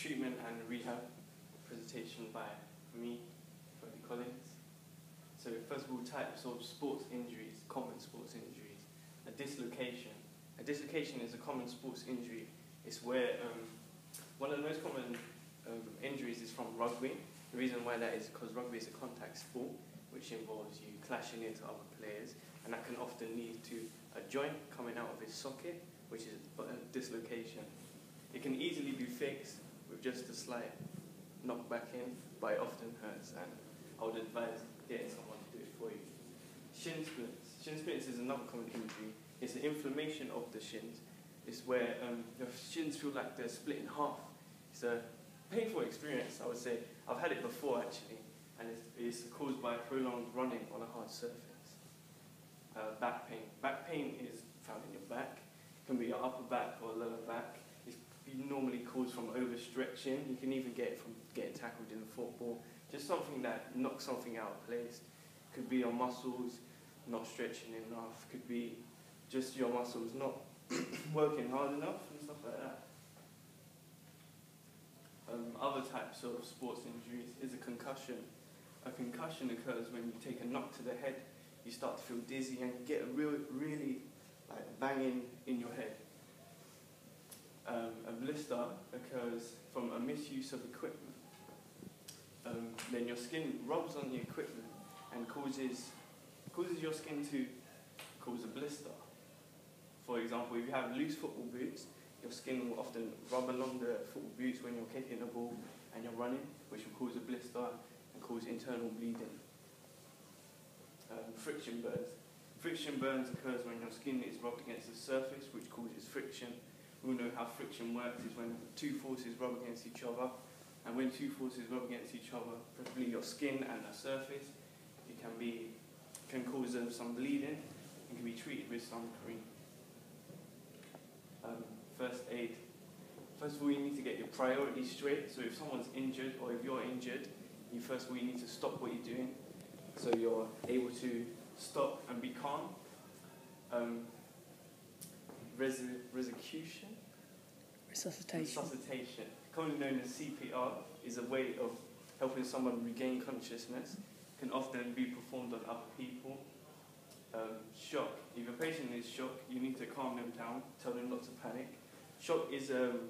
treatment and rehab presentation by me, Freddie Collins. So first of all, types of sports injuries, common sports injuries. A dislocation. A dislocation is a common sports injury. It's where um, one of the most common um, injuries is from rugby. The reason why that is because rugby is a contact sport, which involves you clashing into other players, and that can often lead to a joint coming out of its socket, which is a dislocation. It can easily be fixed with just a slight knock back in, but it often hurts, and I would advise getting someone to do it for you. Shin splints. Shin splints is another common injury. It's an inflammation of the shins. It's where um, your shins feel like they're split in half. It's a painful experience, I would say. I've had it before actually, and it's, it's caused by prolonged running on a hard surface. Uh, back pain. Back pain is found in your back. It can be your upper back or lower back caused from overstretching. You can even get it from getting tackled in football. Just something that knocks something out of place. Could be your muscles not stretching enough. Could be just your muscles not working hard enough and stuff like that. Um, other types of sports injuries is a concussion. A concussion occurs when you take a knock to the head, you start to feel dizzy and get a real, really like banging in your head um, a blister occurs from a misuse of equipment. Um, then your skin rubs on the equipment and causes, causes your skin to cause a blister. For example, if you have loose football boots, your skin will often rub along the football boots when you're kicking the ball and you're running, which will cause a blister and cause internal bleeding. Um, friction burns. Friction burns occurs when your skin is rubbed against the surface, which causes friction we all know how friction works is when two forces rub against each other. And when two forces rub against each other, preferably your skin and the surface, it can be can cause um, some bleeding and can be treated with some cream. Um, first aid. First of all, you need to get your priorities straight. So if someone's injured or if you're injured, you first of all you need to stop what you're doing, so you're able to stop and be calm. Um, res- resuscitation. Resuscitation. Resuscitation, commonly known as CPR, is a way of helping someone regain consciousness. Can often be performed on other people. Um, shock. If a patient is shocked, you need to calm them down, tell them not to panic. Shock is a um,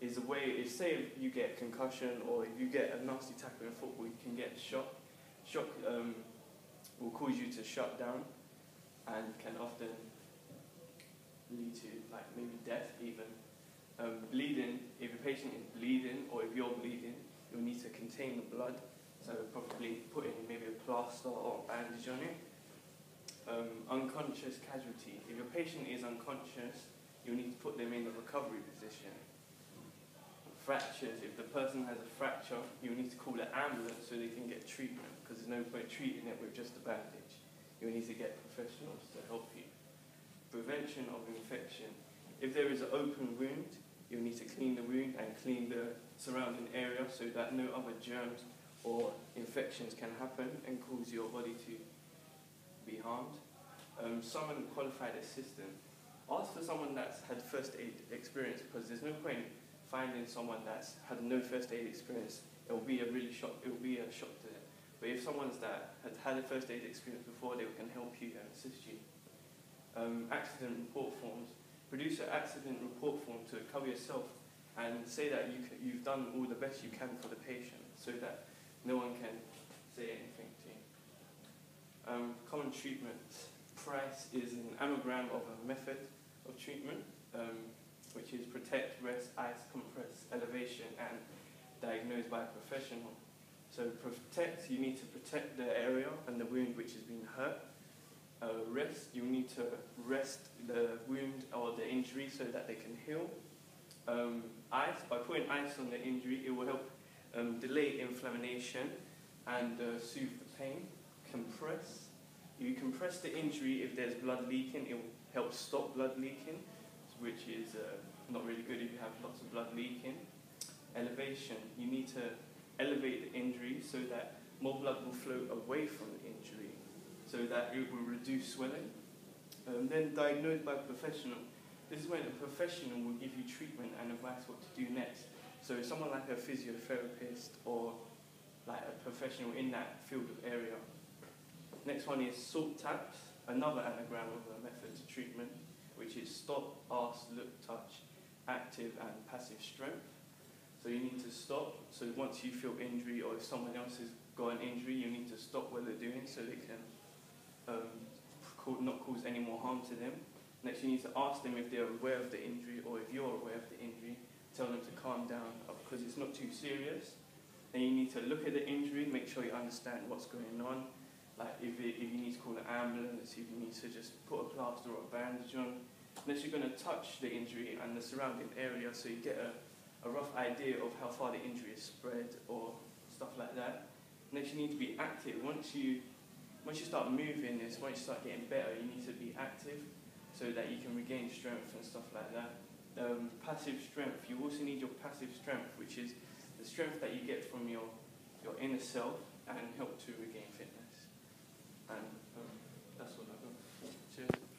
is a way. If say if you get concussion or if you get a nasty tackle in football, you can get shock. Shock um, will cause you to shut down and can often lead to like maybe death even. Um, bleeding, if a patient is bleeding or if you're bleeding, you'll need to contain the blood. So probably putting maybe a plaster or a bandage on it. Um, unconscious casualty. If your patient is unconscious, you need to put them in the recovery position. Fractures. If the person has a fracture, you need to call an ambulance so they can get treatment because there's no point treating it with just a bandage. You need to get professionals to help you prevention of infection. If there is an open wound, you'll need to clean the wound and clean the surrounding area so that no other germs or infections can happen and cause your body to be harmed. Um, summon qualified assistant. Ask for someone that's had first aid experience because there's no point finding someone that's had no first aid experience. It will be a really shock. It will be a shock to them. But if someone's that has had a first aid experience before, they can help you and assist you um, accident report forms. Produce an accident report form to cover yourself and say that you you've done all the best you can for the patient so that no one can say anything to you. Um, common treatment. PRICE is an anagram of a method of treatment, um, which is protect, rest, ice, compress, elevation, and diagnosed by a professional. So protect, you need to protect the area and the wound which has been hurt uh, rest, you need to rest the wound or the injury so that they can heal. Um, ice, by putting ice on the injury, it will help um, delay inflammation and uh, soothe the pain. Compress, you compress the injury if there's blood leaking, it will help stop blood leaking, which is uh, not really good if you have lots of blood leaking. Elevation, you need to elevate the injury so that more blood will flow away from the injury so that it will reduce swelling. Um, then diagnosed by professional. This is when a professional will give you treatment and advice what to do next. So someone like a physiotherapist or like a professional in that field of area. Next one is SALTAPS, another anagram of a method to treatment, which is stop, ask, look, touch, active and passive strength. So you need to stop. So once you feel injury or if someone else has got an injury, you need to stop what they're doing so they can um, not cause any more harm to them. Next, you need to ask them if they're aware of the injury or if you're aware of the injury. Tell them to calm down because it's not too serious. Then you need to look at the injury, make sure you understand what's going on. Like if, it, if you need to call an ambulance, if you need to just put a plaster or a bandage on. Next, you're going to touch the injury and the surrounding area so you get a, a rough idea of how far the injury is spread or stuff like that. Next, you need to be active. Once you once you start moving this, once you start getting better, you need to be active so that you can regain strength and stuff like that. Um, passive strength, you also need your passive strength, which is the strength that you get from your, your inner self and help to regain fitness. And um, that's all I've got. Cheers.